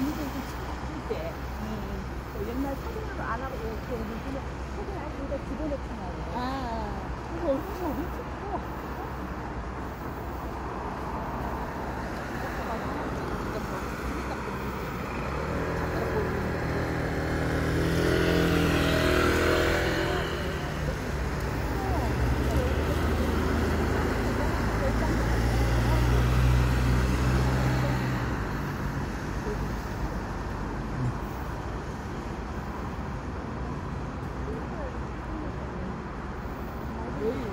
이제 이거 찍을 때 음. 옛날 사진으로 안 하고 Ooh.